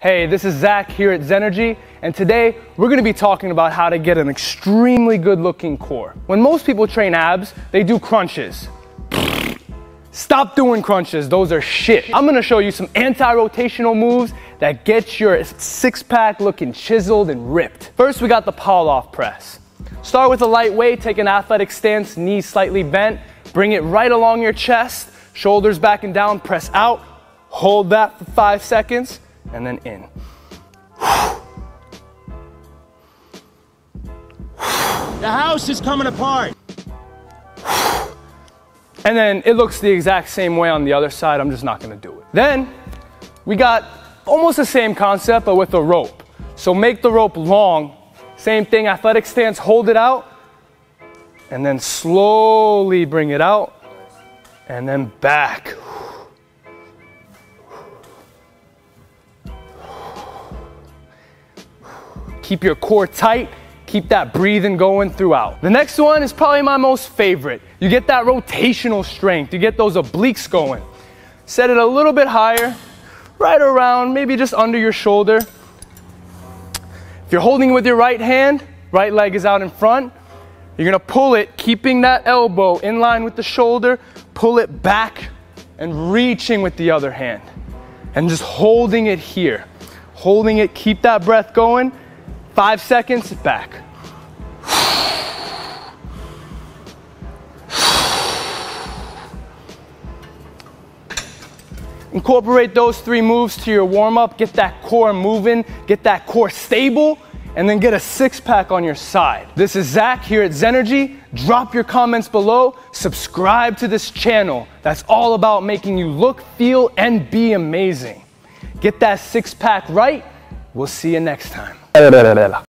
Hey, this is Zach here at ZZenergy, and today we're gonna be talking about how to get an extremely good looking core. When most people train abs, they do crunches. Stop doing crunches, those are shit. I'm gonna show you some anti-rotational moves that get your six pack looking chiseled and ripped. First, we got the Pallof press. Start with a light weight, take an athletic stance, knees slightly bent, bring it right along your chest, shoulders back and down, press out, hold that for five seconds, and then in. The house is coming apart. And then it looks the exact same way on the other side. I'm just not gonna do it. Then we got almost the same concept, but with a rope. So make the rope long. Same thing, athletic stance, hold it out, and then slowly bring it out, and then back. Keep your core tight. Keep that breathing going throughout. The next one is probably my most favorite. You get that rotational strength. You get those obliques going. Set it a little bit higher, right around, maybe just under your shoulder. If you're holding with your right hand, right leg is out in front, you're gonna pull it, keeping that elbow in line with the shoulder, pull it back and reaching with the other hand. And just holding it here. Holding it, keep that breath going Five seconds, back. Incorporate those three moves to your warm up. Get that core moving, get that core stable, and then get a six pack on your side. This is Zach here at ZZenergy. Drop your comments below. Subscribe to this channel that's all about making you look, feel, and be amazing. Get that six pack right. We'll see you next time. Eh, rela.